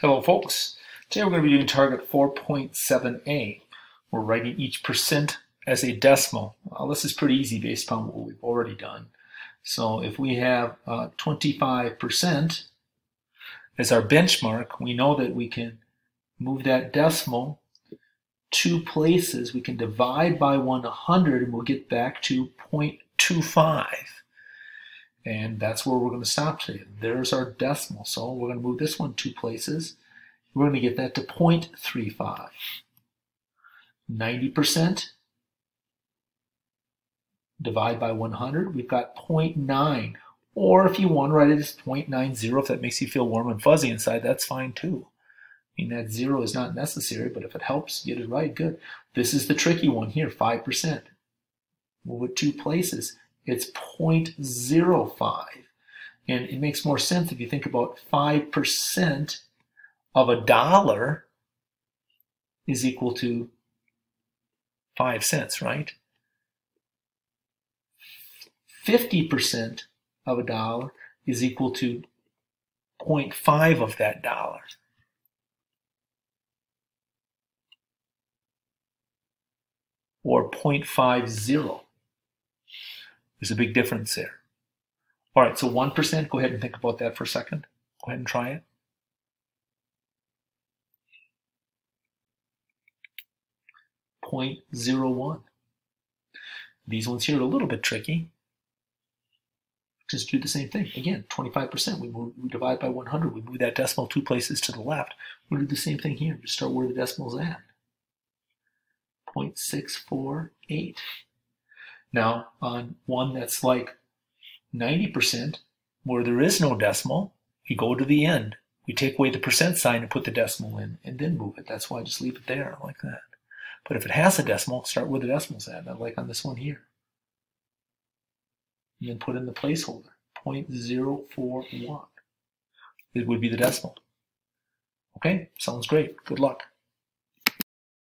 Hello folks. Today we're going to be doing target 4.7a. We're writing each percent as a decimal. Well, this is pretty easy based upon what we've already done. So if we have 25% uh, as our benchmark, we know that we can move that decimal two places. We can divide by 100 and we'll get back to 0.25. And that's where we're going to stop today. There's our decimal. So we're going to move this one two places. We're going to get that to 0.35. 90% divide by 100, we've got 0.9. Or if you want to write it as 0.90, if that makes you feel warm and fuzzy inside, that's fine too. I mean, that zero is not necessary, but if it helps get it right, good. This is the tricky one here, 5%. Move it two places it's 0.05. And it makes more sense if you think about 5% of a dollar is equal to 5 cents, right? 50% of a dollar is equal to 0.5 of that dollar. Or 0.50. There's a big difference there. All right, so 1%, go ahead and think about that for a second. Go ahead and try it. Point zero one. These ones here are a little bit tricky. Just do the same thing. Again, 25%, we, move, we divide by 100. We move that decimal two places to the left. We'll do the same thing here. Just start where the decimal's at. 0.648. Now, on one that's like 90%, where there is no decimal, we go to the end. We take away the percent sign and put the decimal in, and then move it. That's why I just leave it there like that. But if it has a decimal, start where the decimal's at, like on this one here. And then put in the placeholder, 0.041. It would be the decimal. Okay, sounds great. Good luck.